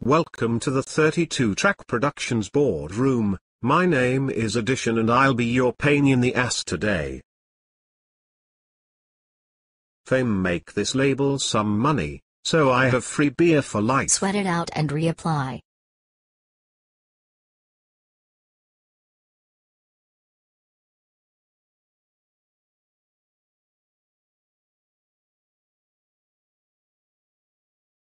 Welcome to the 32 Track Productions boardroom. My name is Addition and I'll be your pain in the ass today. Fame make this label some money, so I have free beer for life. Sweat it out and reapply.